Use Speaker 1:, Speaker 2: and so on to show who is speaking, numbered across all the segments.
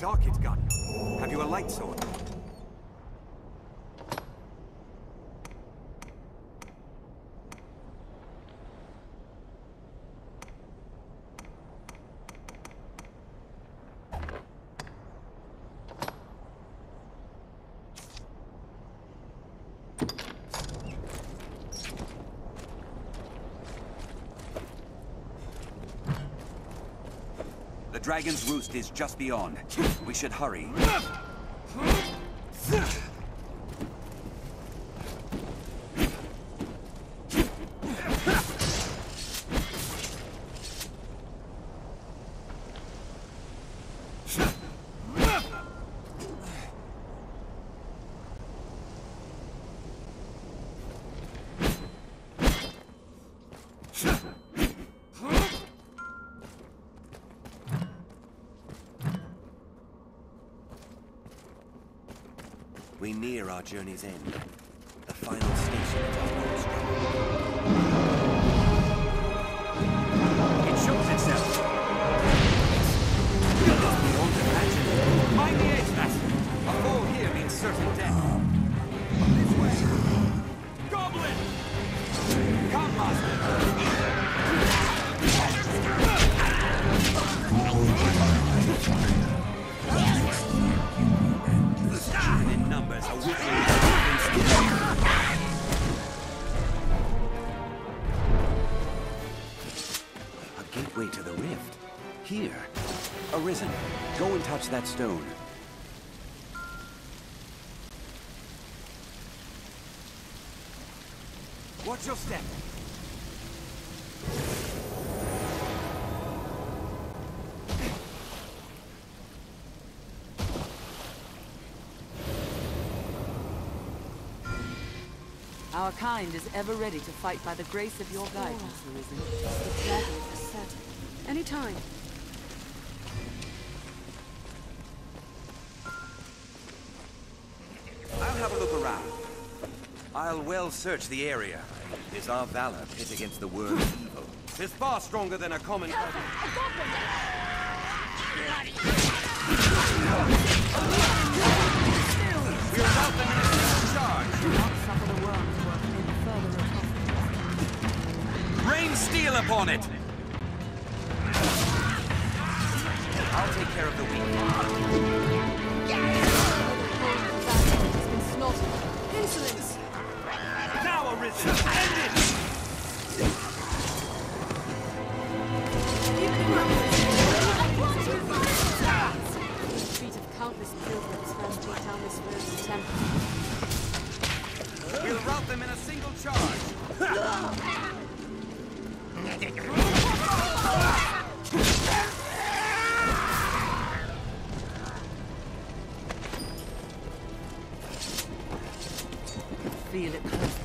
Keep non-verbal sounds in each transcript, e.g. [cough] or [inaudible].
Speaker 1: dark it's gotten. Have you a light sword? The dragon's roost is just beyond. We should hurry. We near our journey's end. That stone. Watch your step.
Speaker 2: Our kind is ever ready to fight by the grace of your guidance, Arisen.
Speaker 3: The dragon is set. Any
Speaker 1: I'll well search the area. Is our valor pit against the world's evil? It's far stronger than a common... We're about them in a charge.
Speaker 2: Do not suffer the wyrm to work any further upon
Speaker 1: Rain steel upon it! I'll take care of the weak.
Speaker 3: Insolence! The feet of countless pilgrims beat down this to temple.
Speaker 1: We'll rout them in a single charge.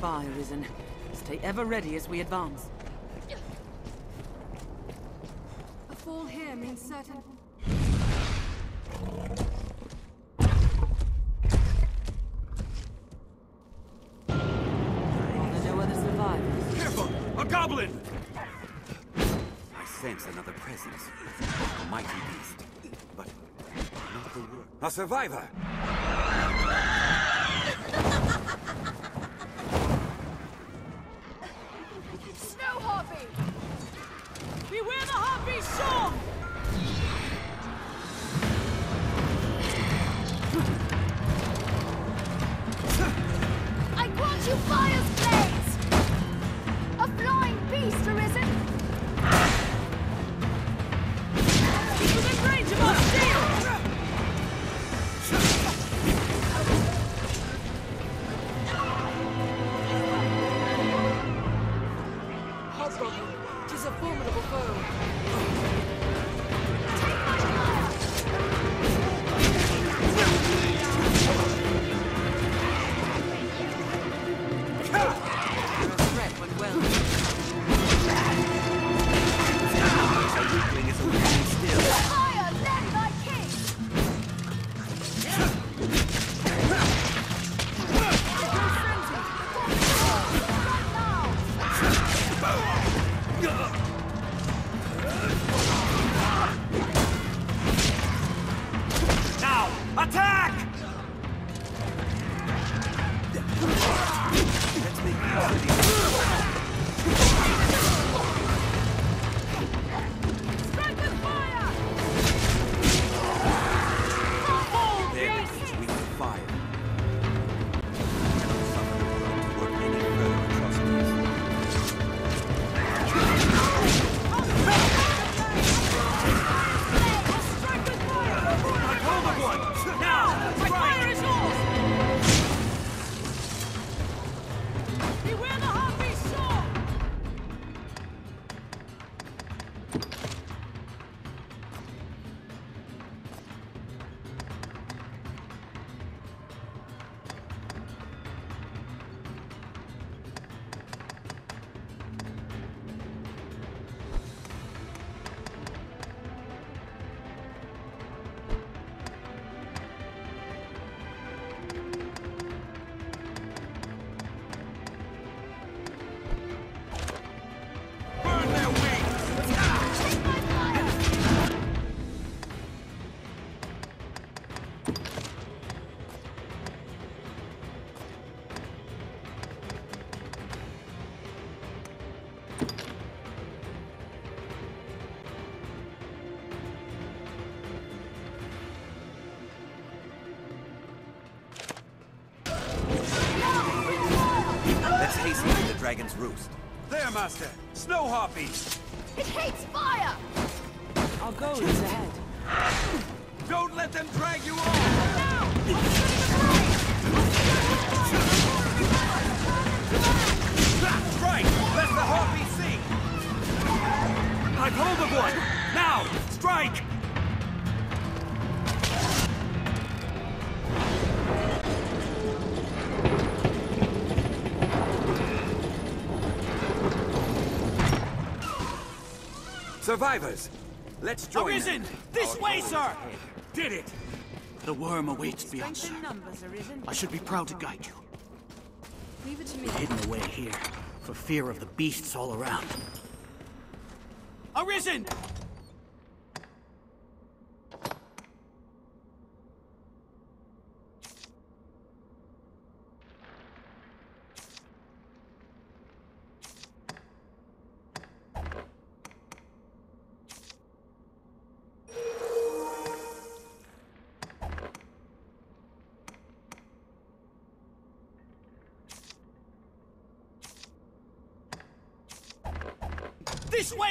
Speaker 2: Feel it Arisen. Stay ever ready as we advance.
Speaker 4: fall here means certain...
Speaker 2: Are there no other?
Speaker 5: Careful! A goblin!
Speaker 1: I sense another presence. A mighty beast. But not the word. A survivor!
Speaker 5: Master! Snow Harpies!
Speaker 1: Survivors! Let's join
Speaker 5: Arisen!
Speaker 1: them.
Speaker 5: This
Speaker 1: Our
Speaker 5: way, sir! Did it!
Speaker 6: The wyrm awaits beyond, sir.
Speaker 2: Strength in numbers, Arisen.
Speaker 6: I should be proud to guide you.
Speaker 4: Leave it to me.
Speaker 6: Hidden away here, for fear of the beasts all around. Arisen!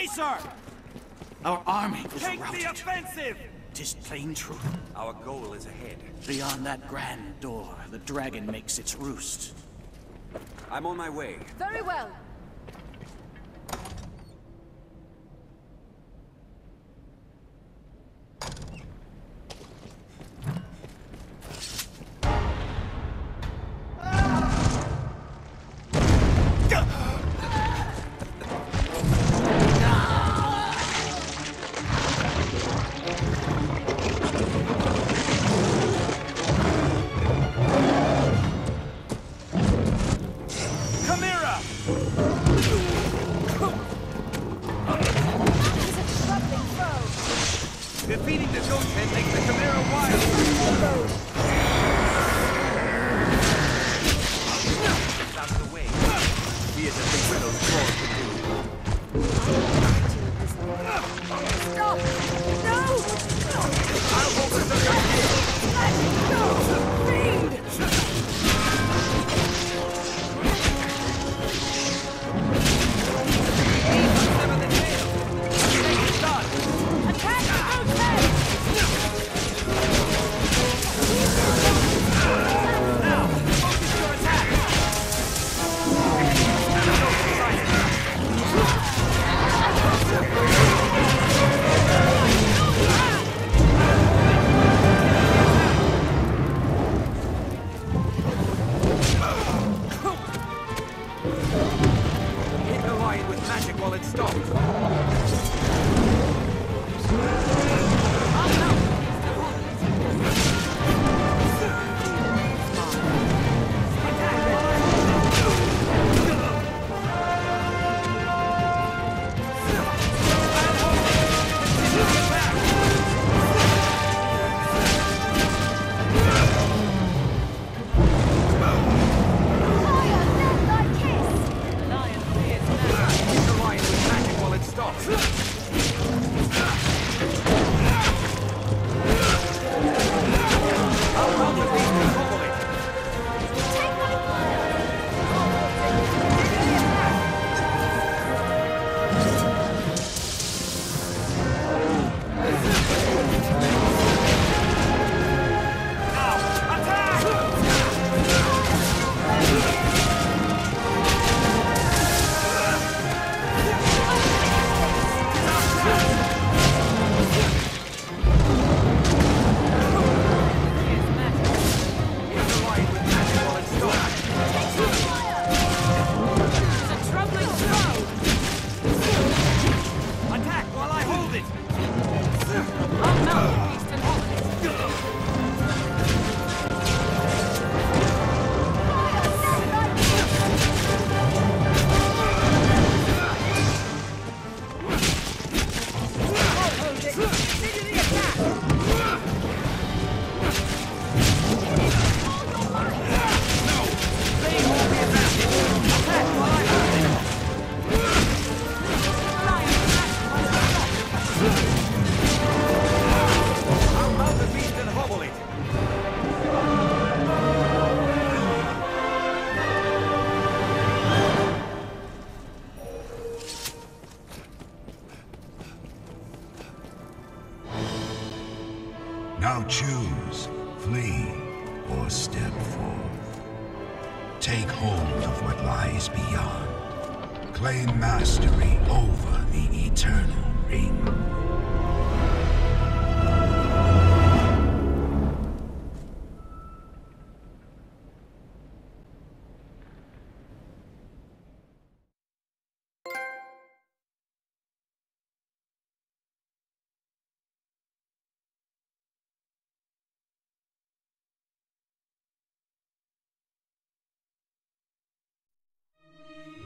Speaker 5: This sir!
Speaker 6: Our army is
Speaker 5: Take
Speaker 6: routed.
Speaker 5: the offensive!
Speaker 6: Tis plain truth.
Speaker 1: Our goal is ahead.
Speaker 6: Beyond that grand door, the dragon makes its roost.
Speaker 1: I'm on my way.
Speaker 4: Very well.
Speaker 7: Música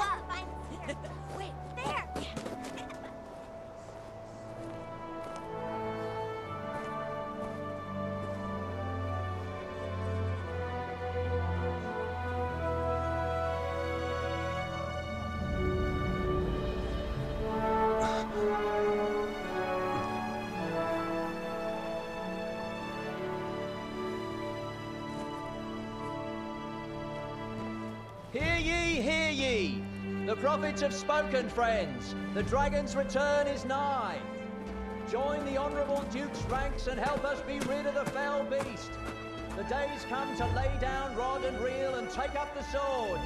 Speaker 7: on. Keep
Speaker 8: prophets have spoken, friends. The dragon's return is nigh. Join the honourable Duke's ranks and help us be rid of the fell beast. The day's come to lay down rod and reel and take up the sword.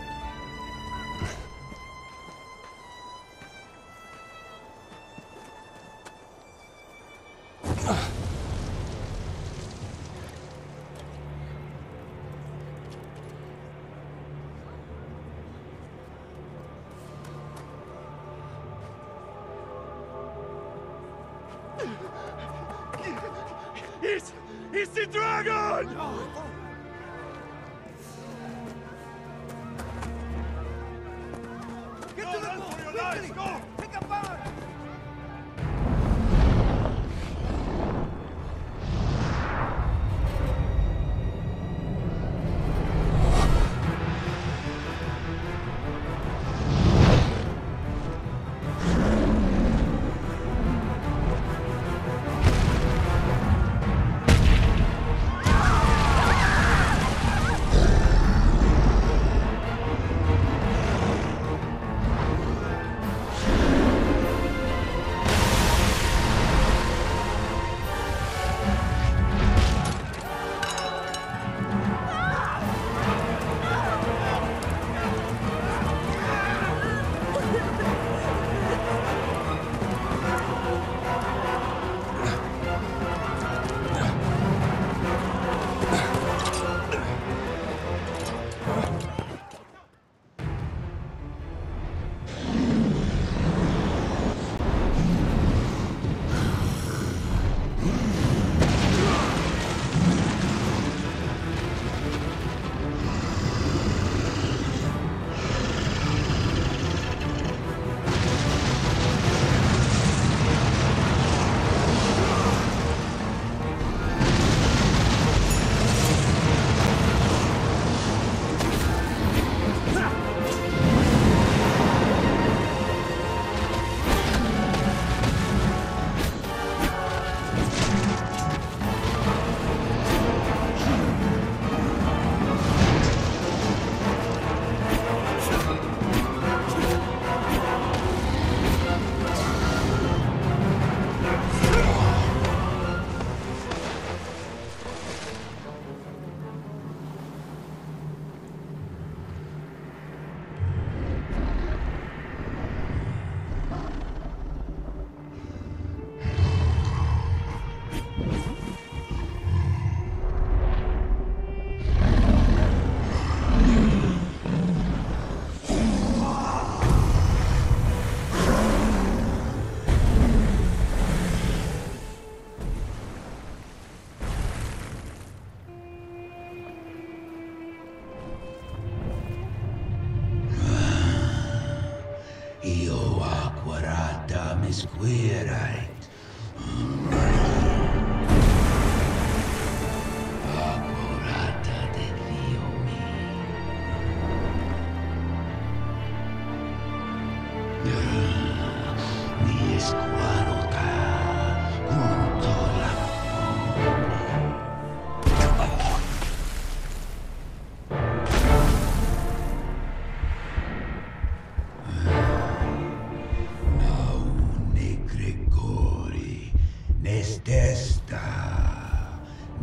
Speaker 3: Nestesta,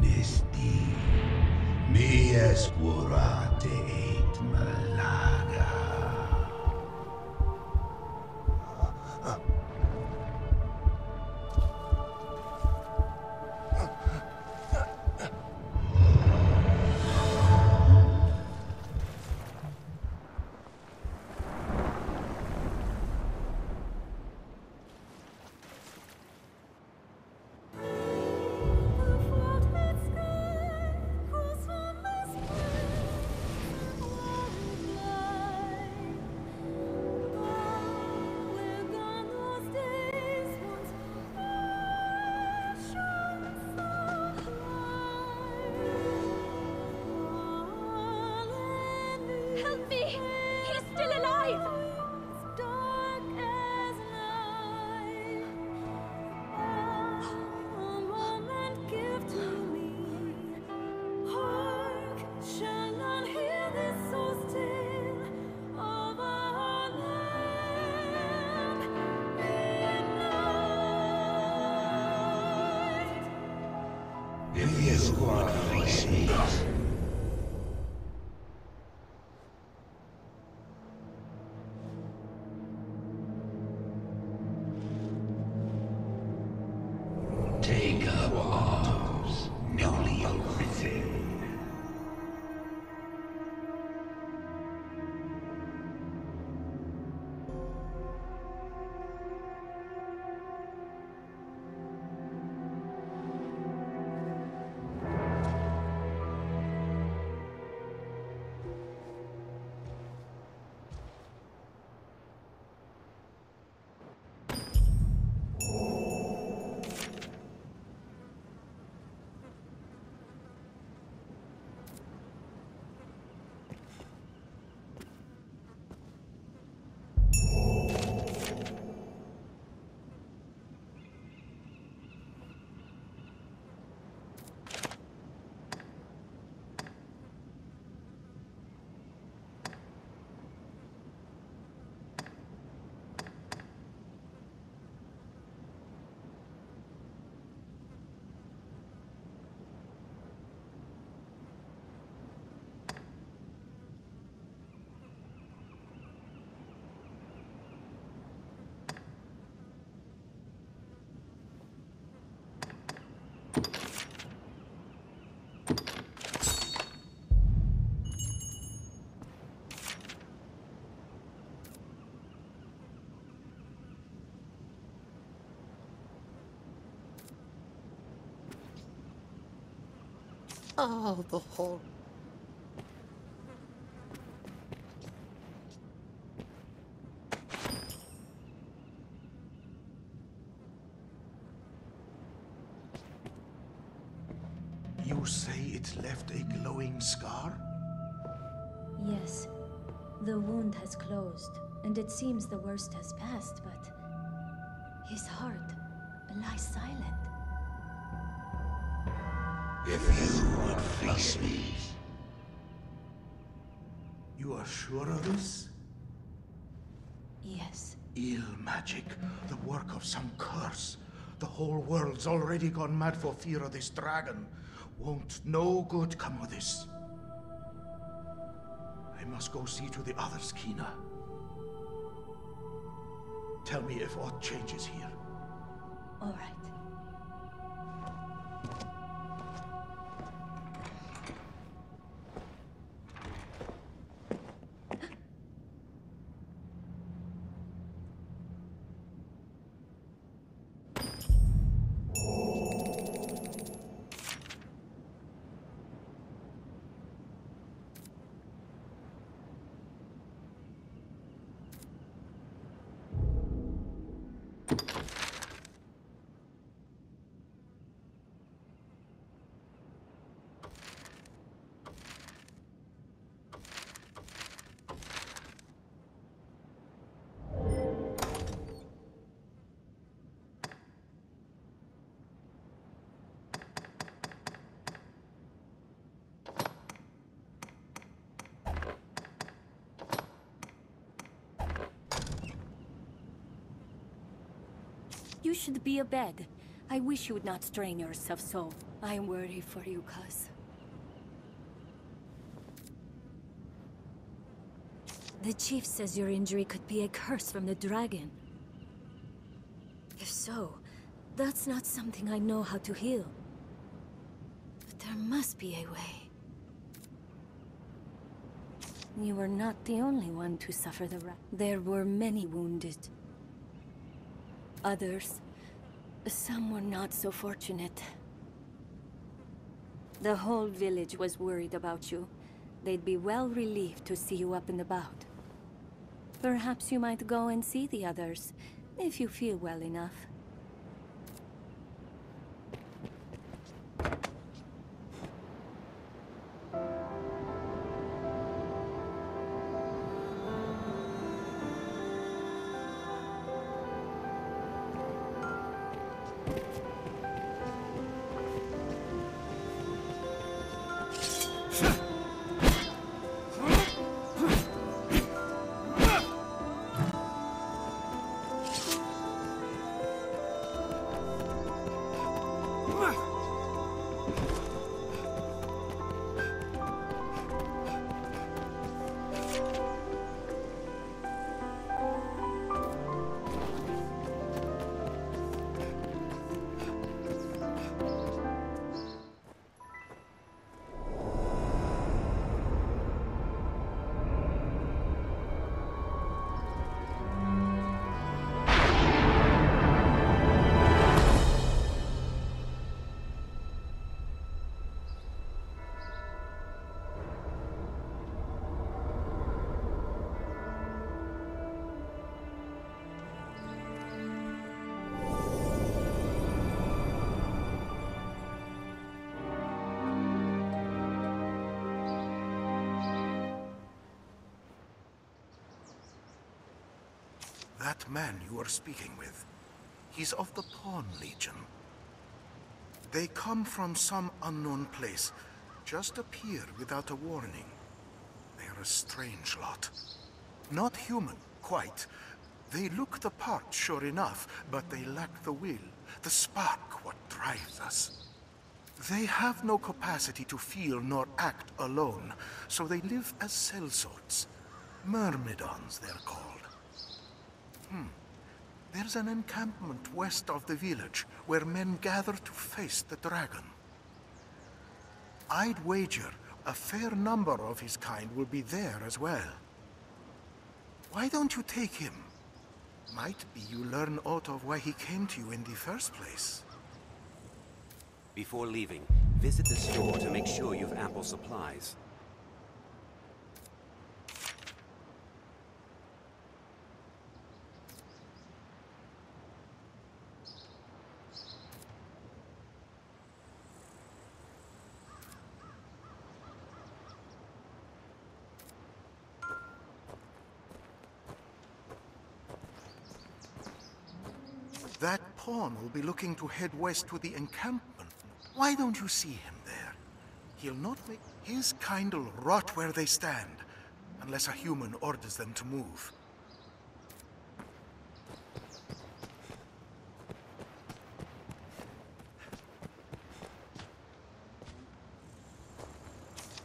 Speaker 3: Nesti, mi escurate
Speaker 9: Oh, the whole.
Speaker 10: You say it left a glowing scar?
Speaker 11: Yes. The wound has closed, and it seems the worst has passed, but his heart lies silent.
Speaker 12: If you would face me,
Speaker 10: You are sure of this?
Speaker 11: Yes.
Speaker 10: Ill magic, the work of some curse. The whole world's already gone mad for fear of this dragon. Won't no good come of this? I must go see to the others, Quina. Tell me if aught changes here.
Speaker 11: All right.
Speaker 13: You should be abed. I wish you would not strain yourself so. I worry for you, cuz.
Speaker 11: The chief says your injury could be a curse from the dragon. If so, that's not something I know how to heal. But there must be a way.
Speaker 13: You were not the only one to suffer the wrath. There were many wounded. Others, some were not so fortunate. The whole village was worried about you. They'd be well relieved to see you up and about. Perhaps you might go and see the others, if you feel well enough.
Speaker 10: That man you are speaking with, he's of the Pawn Legion. They come from some unknown place, just appear without a warning. They're a strange lot. Not human, quite. They look the part, sure enough, but they lack the will, the spark what drives us. They have no capacity to feel nor act alone, so they live as sellswords. Myrmidons, they're called. Hmm. There's an encampment west of the village where men gather to face the dragon. I'd wager a fair number of his kind will be there as well. Why don't you take him? Might be you learn aught of why he came to you in the first place.
Speaker 1: Before leaving, Visit the store to make sure you've ample supplies.
Speaker 10: Will be looking to head west to the encampment. Why don't you see him there? He'll not make... His kind'll rot where they stand, unless a human orders them to move.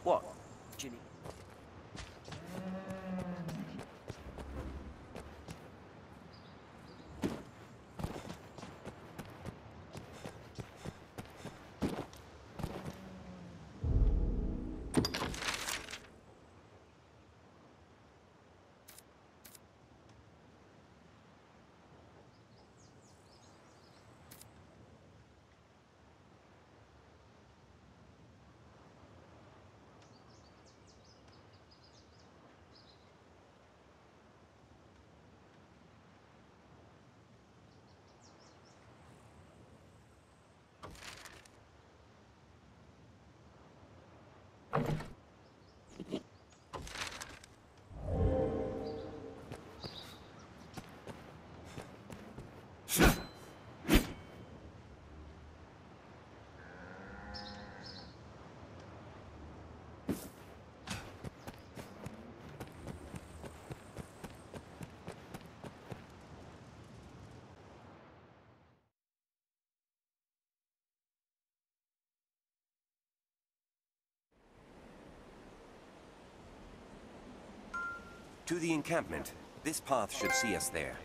Speaker 9: What, Shit! To the encampment. This path should see us there.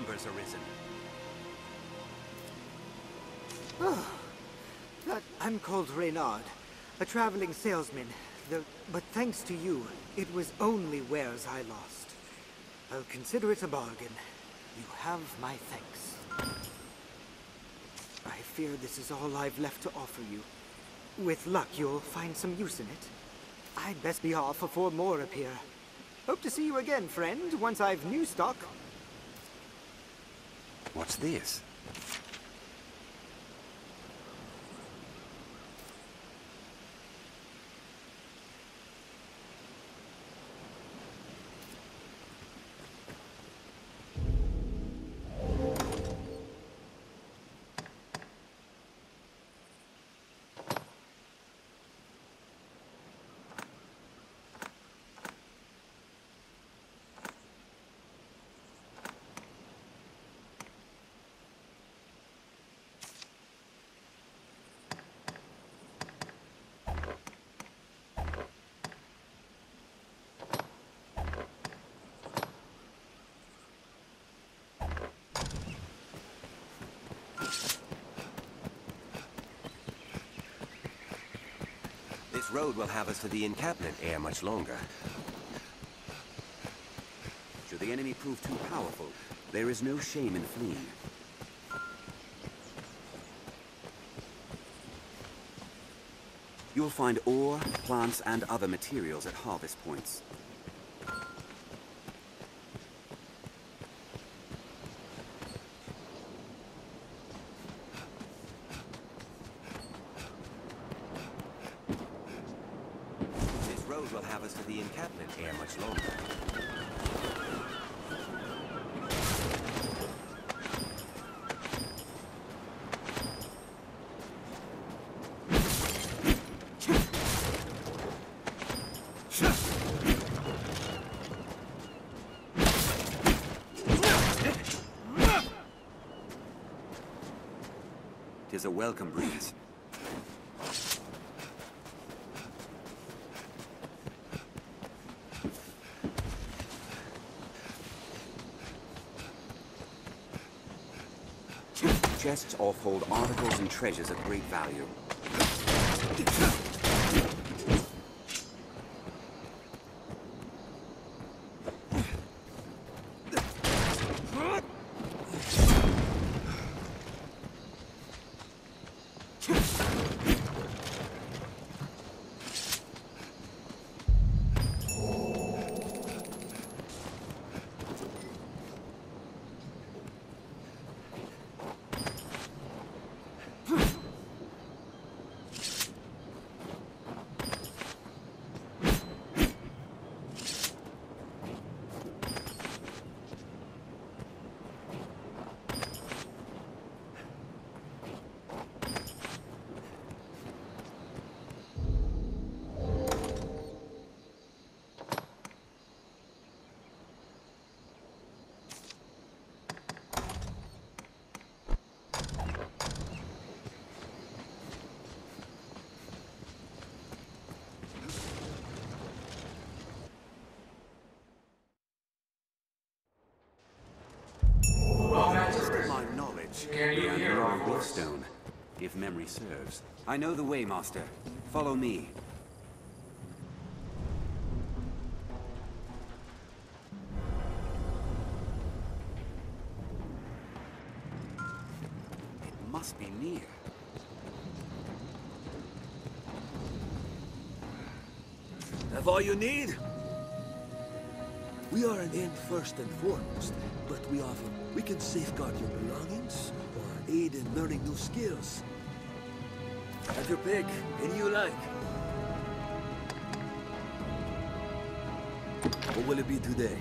Speaker 1: Numbers arisen.
Speaker 14: Uh, I'm called Reynard, a traveling salesman. The, but thanks to you, it was only wares I lost. I'll consider it a bargain. You have my thanks. I fear this is all I've left to offer you. With luck, you'll find some use in it. I'd best be off before more appear. Hope to see you again, friend, once I've new stock.
Speaker 9: What's this? Road will have us to the encampment ere much longer.
Speaker 1: Should the enemy prove too powerful, there is no shame in fleeing. You'll find ore, plants, and other materials at harvest points.
Speaker 9: road will have us to the encampment ere much longer.
Speaker 1: Tis a welcome breeze. Chests off hold articles and treasures of great value. My knowledge, the Andorra Wolfstone, if memory serves. I know the way, Master. Follow me. It must be near.
Speaker 15: Have all you need? We are an inn first and foremost, but we offer we can safeguard your belongings or aid in learning new skills. Have your pick, any you like. What will it be today?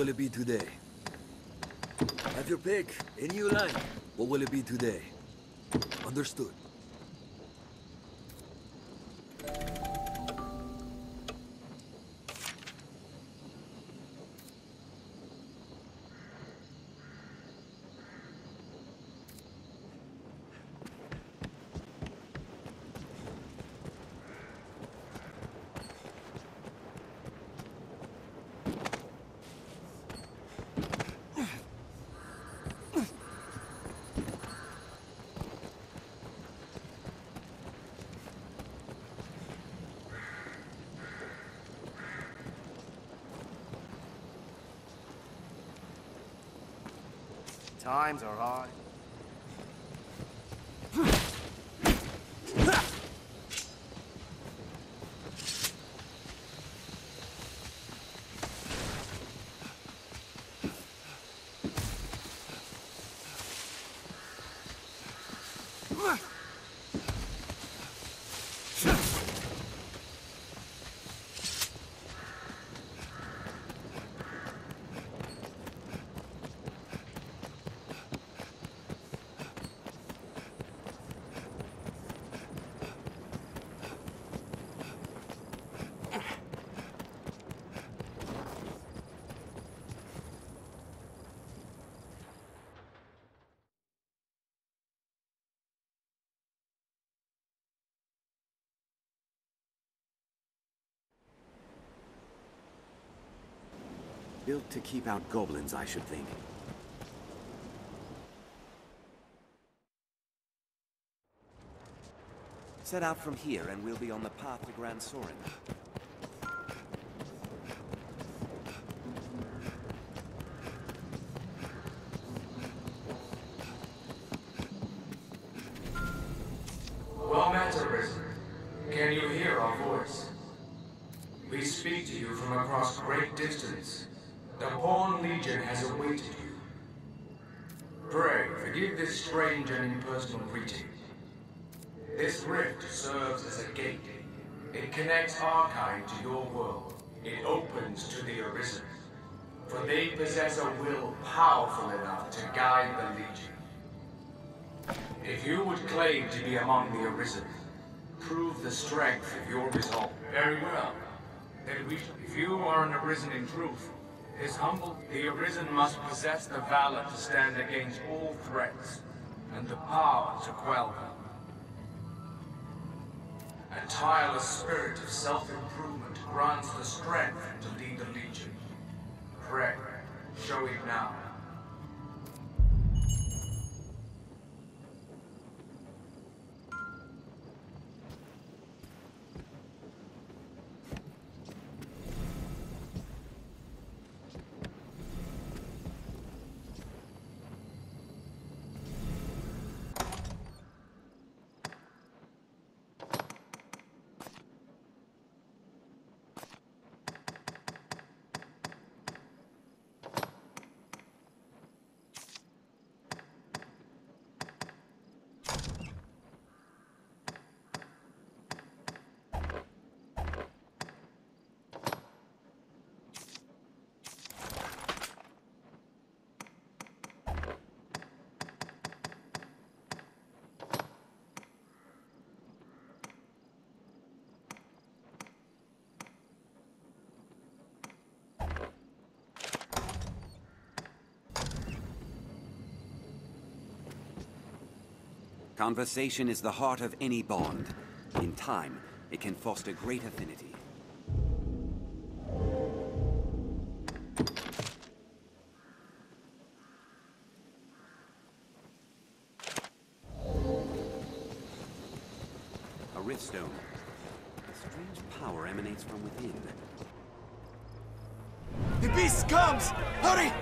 Speaker 15: Will it be today? Have your pick, any you like. What will it be today? Understood.
Speaker 16: Times are hard.
Speaker 1: Built to keep out goblins, I should think.
Speaker 9: Set out from here and we'll be on the path to
Speaker 17: Gran Soren. Strange and impersonal greeting. This rift serves as a gate. It connects our kind to your world. It opens to the Arisen. For they possess a will powerful enough to guide the Legion. If you would claim to be among the Arisen, prove the strength of your resolve. Very well. Then we if you are an Arisen in truth, his humble, the Arisen must possess the valor to stand against all threats, and the power to quell them. A tireless spirit of self-improvement grants the strength to lead the Legion. Pray, show it now.
Speaker 1: Conversation is the heart of any bond. In time, it can foster great affinity. A Riftstone. A strange power emanates from within.
Speaker 5: The beast comes! Hurry!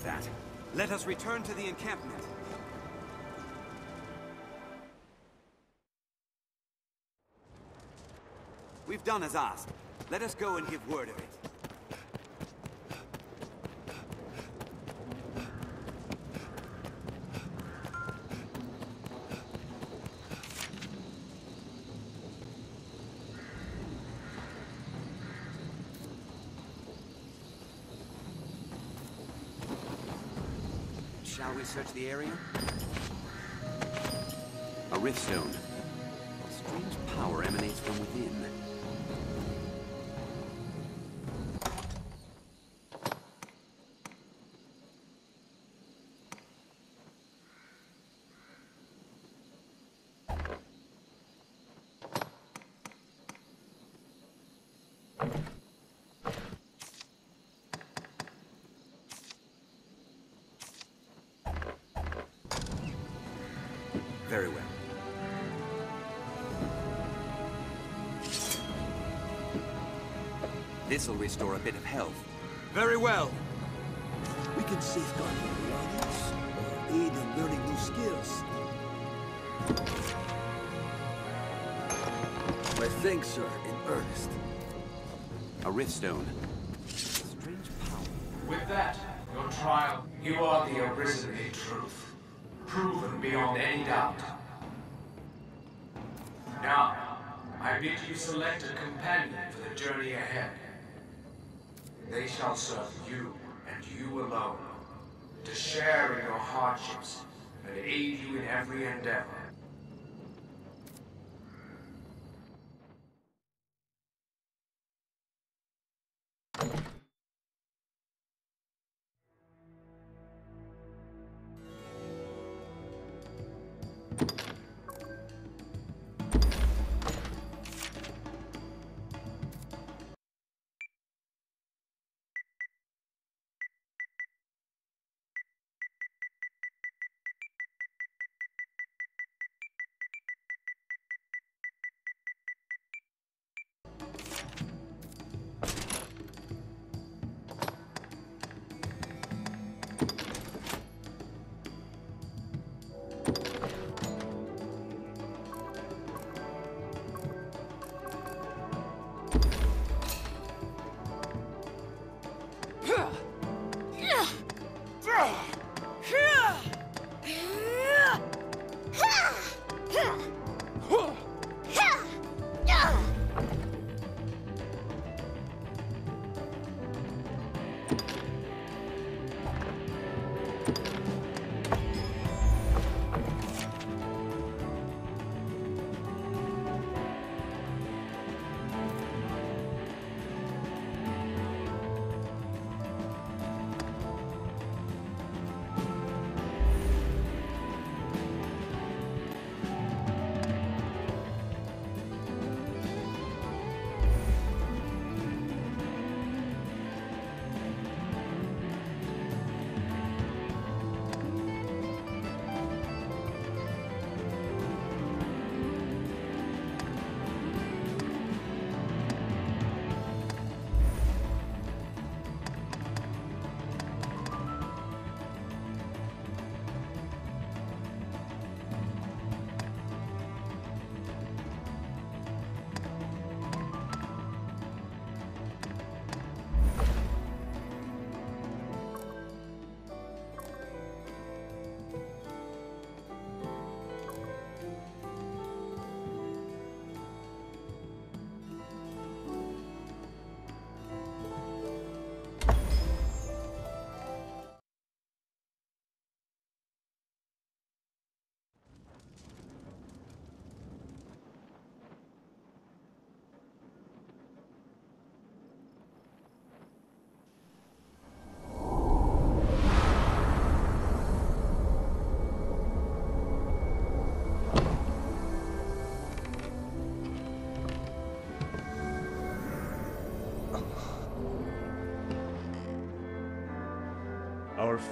Speaker 1: Scrape that. Let us return to the encampment. We've done as asked. Let us go and give word of it. Shall we search the area? A riftstone. A Very well. This'll restore a bit of health. Very well.
Speaker 15: We can safeguard your belongings or aid in learning new skills. My thanks are in earnest.
Speaker 1: A riftstone. Strange power.
Speaker 17: With that, your trial, you are the arisen in truth. Beyond any doubt. Now, I bid you select a companion for the journey ahead. They shall serve you, and you alone, to share in your hardships, and aid you in every endeavor.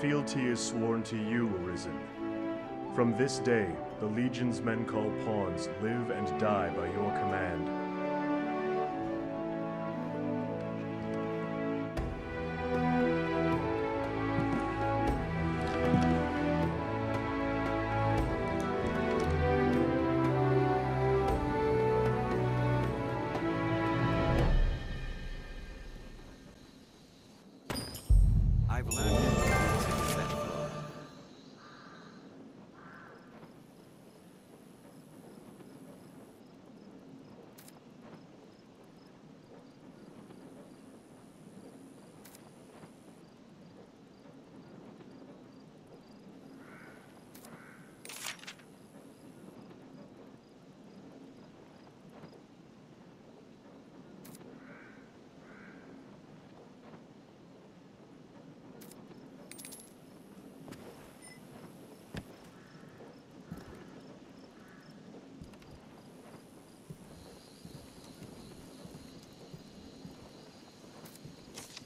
Speaker 18: Fealty is sworn to you, Arisen. From this day, the Legion's men call pawns live and die by your command.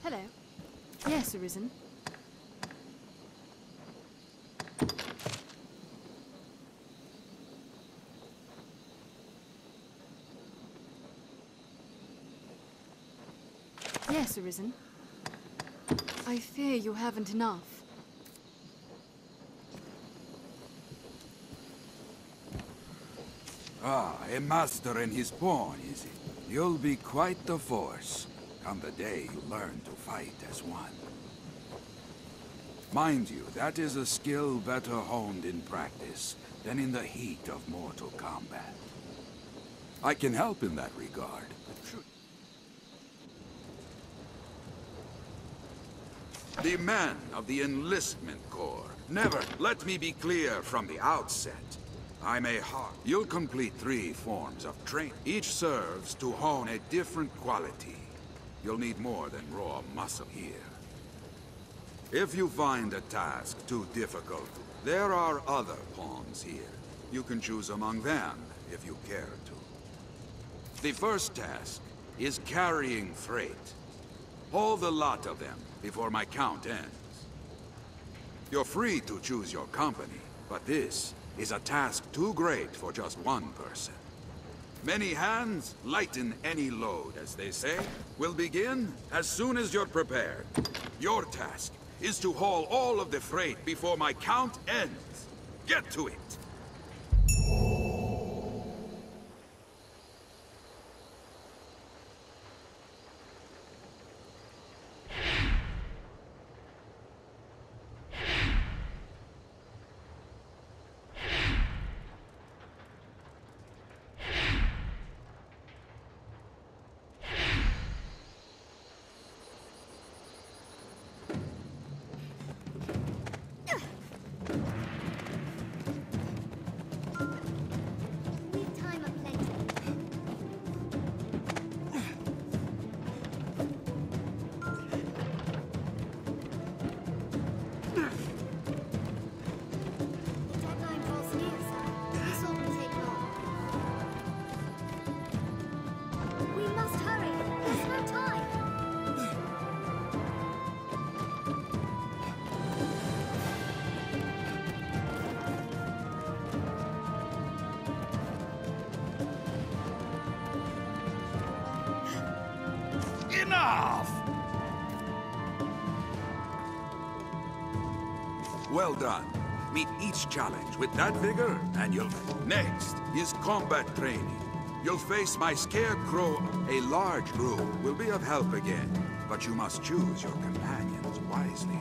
Speaker 4: Hello. Yes, Arisen. Yes, Arisen. I fear you haven't enough.
Speaker 19: Ah, a master and his pawn, is it? You'll be quite the force, come the day you learn to fight as one. Mind you, that is a skill better honed in practice than in the heat of mortal combat. I can help in that regard. The man of the Enlistment Corps. Never, let me be clear from the outset. I'm a heart. You'll complete three forms of training. Each serves to hone a different quality. You'll need more than raw muscle here. If you find a task too difficult, there are other pawns here. You can choose among them if you care to. The first task is carrying freight. Haul the lot of them before my count ends. You're free to choose your company, but this is a task too great for just one person. Many hands lighten any load, as they say. We'll begin as soon as you're prepared. Your task is to haul all of the freight before my count ends. Get to it! Well done. Meet each challenge with that vigor, and you'll... Next is combat training. You'll face my Scarecrow. A large group will be of help again, but you must choose your companions wisely.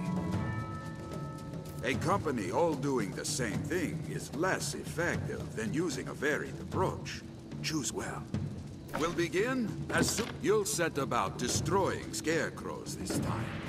Speaker 19: A company all doing the same thing is less effective than using a varied approach. Choose well. We'll begin as soon... You'll set about destroying scarecrows this time.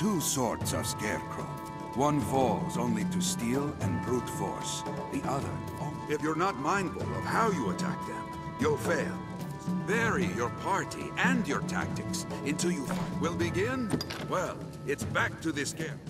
Speaker 19: Two sorts of scarecrow. One falls only to steel and brute force. The other, oh, if you're not mindful of how you attack them, you'll fail. Vary your party and your tactics until you find. Will begin? Well, it's back to the scare.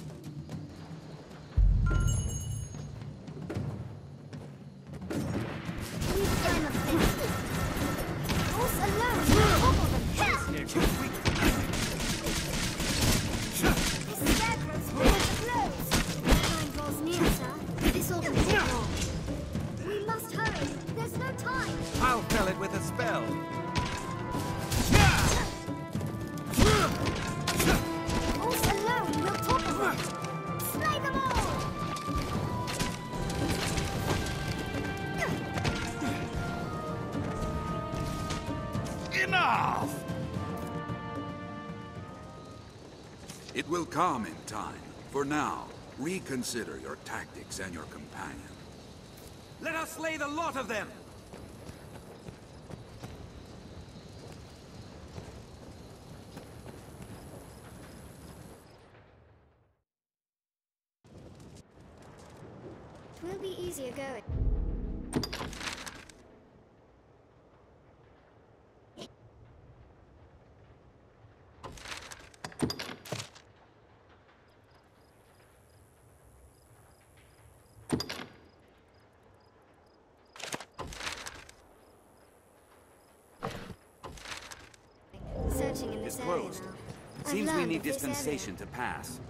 Speaker 19: Come in time. For now, reconsider your tactics and your companion.
Speaker 1: Let us slay the lot of them!
Speaker 20: It will be easier going. Searching in this
Speaker 1: It's
Speaker 20: area
Speaker 1: closed.
Speaker 20: now.
Speaker 1: Seems we need
Speaker 20: of this area.
Speaker 1: dispensation to pass.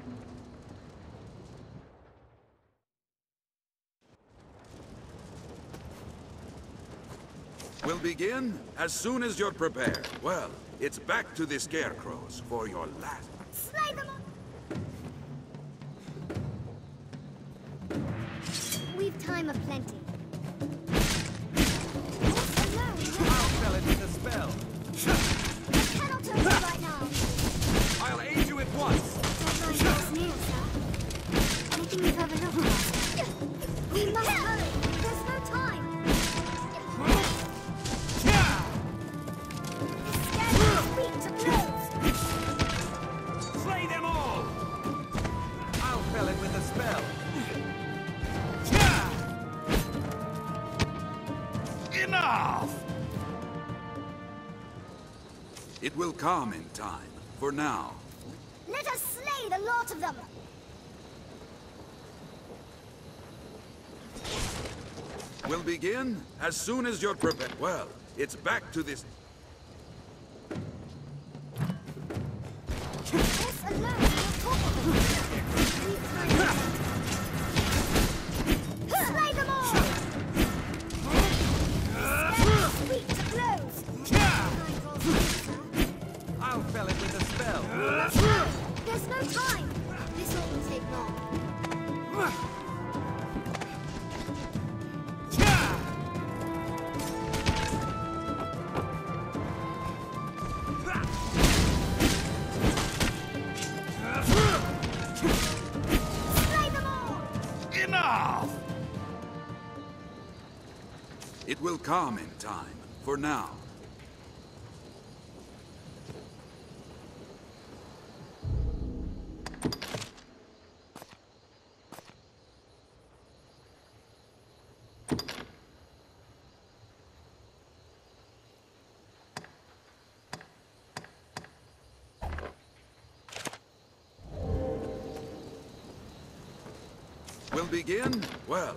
Speaker 19: We'll begin as soon as you're prepared. Well, it's back to the scarecrows for your last.
Speaker 20: Slay them all! We've time of
Speaker 1: It
Speaker 19: will come in time. For now,
Speaker 20: Let us slay the lot of them.
Speaker 19: we'll begin as soon as you're prepared. Well, it's back to this. Come in time. For now, we'll begin. Well,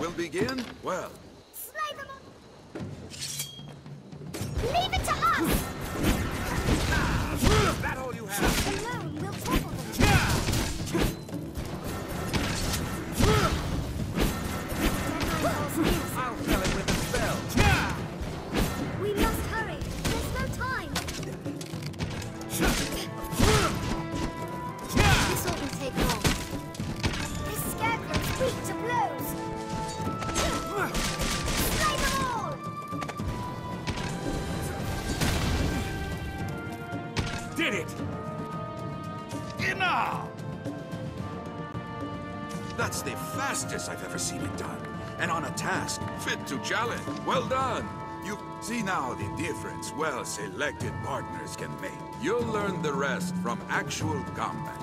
Speaker 19: We'll begin? Well,
Speaker 20: Slay them all. Leave it to us. [laughs]
Speaker 1: That all you have?
Speaker 19: Fit to challenge. Well done! You see now the difference well-selected partners can make. You'll learn the rest from actual combat.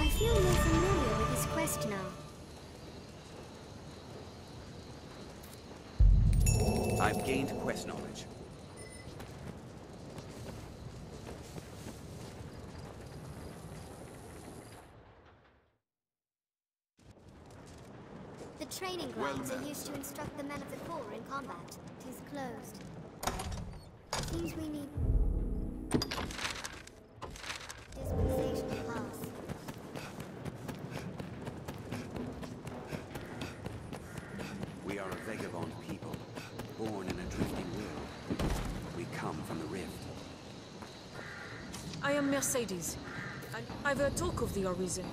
Speaker 20: I feel more familiar with this quest now.
Speaker 1: I've gained quest knowledge.
Speaker 20: The training grounds are used to instruct the men of the Corps in combat. It is closed. Seems we need... Dispensation pass.
Speaker 1: We are a vagabond people, born in a drifting world. We come from the Rift.
Speaker 3: I am Mercedes. I, I've heard talk of the Arisen.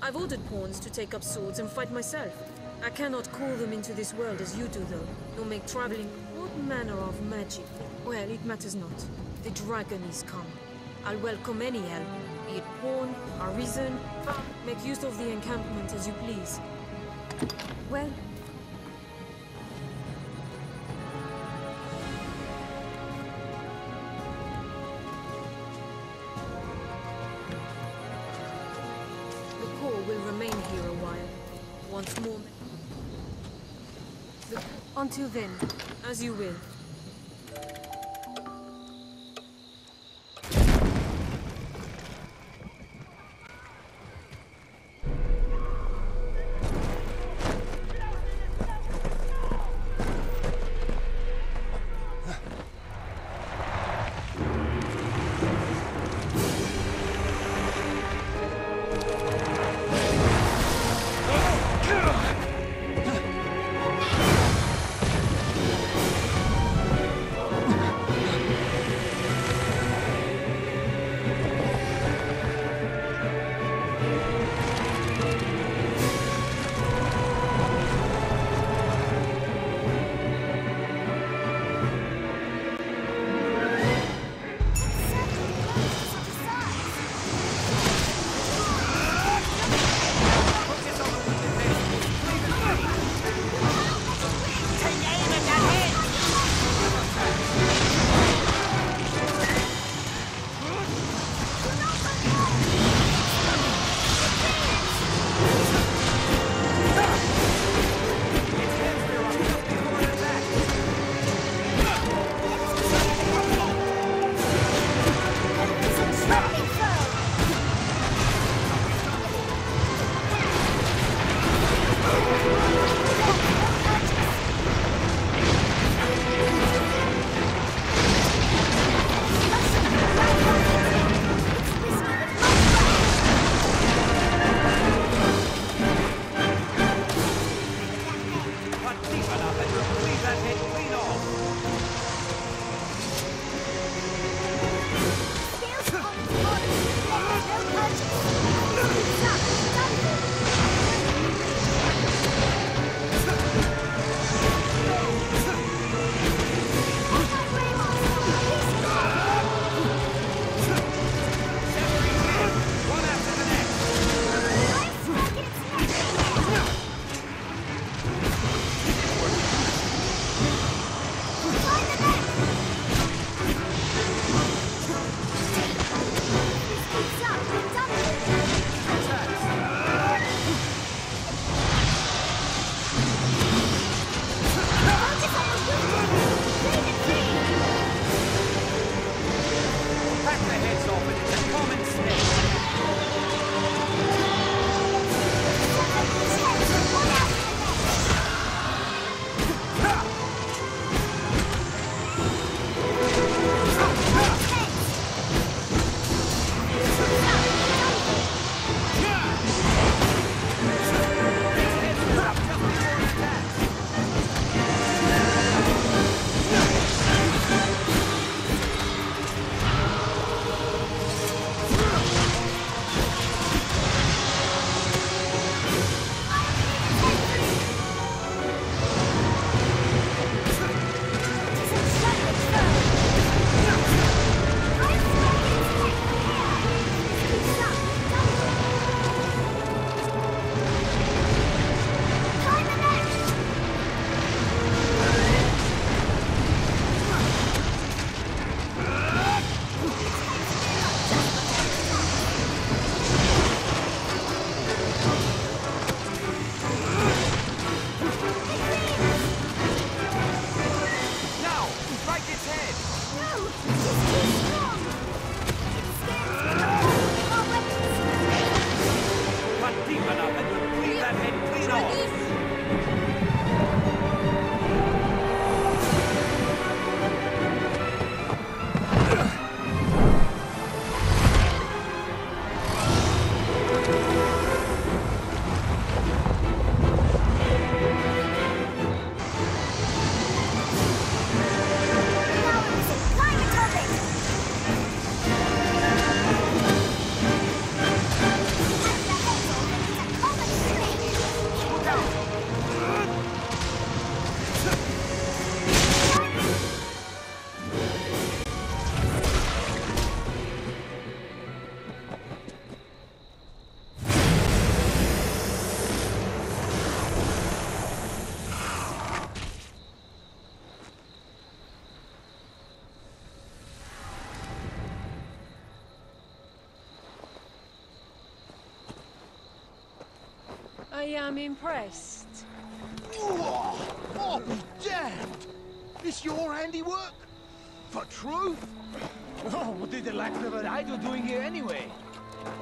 Speaker 3: I've ordered pawns to take up swords and fight myself. I cannot call them into this world as you do, though, nor make traveling what manner of magic. Well, it matters not. The dragon is come. I'll welcome any help, be it pawn, arisen. Make use of the encampment as you please. Well, then, as you will. Am impressed.
Speaker 21: Oh, oh, be damned! This your handiwork? For truth? Oh, what did the lack of an idol doing here anyway?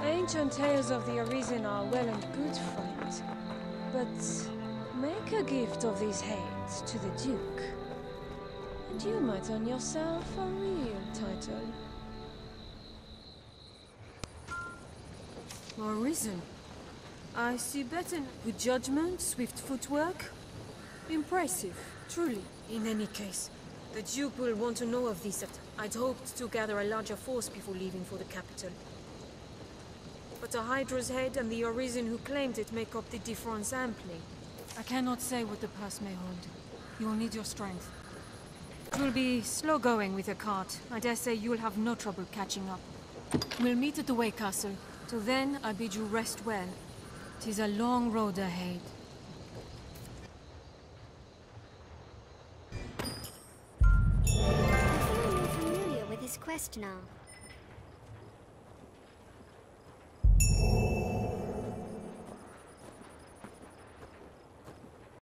Speaker 3: Ancient tales of the Arisen are well and good, friend. But make a gift of these heads to the Duke. And you might earn yourself a real title. Arisen. I see better. Good judgment, swift footwork. Impressive, truly. In any case, the Duke will want to know of this. I'd hoped to gather a larger force before leaving for the capital. But the Hydra's head and the Arisen who claimed it make up the difference amply. I cannot say what the pass may hold. You will need your strength. It will be slow going with a cart. I dare say you will have no trouble catching up. We'll meet at the Way Castle. Till then, I bid you rest well. Tis a long road ahead.
Speaker 20: I familiar with quest now.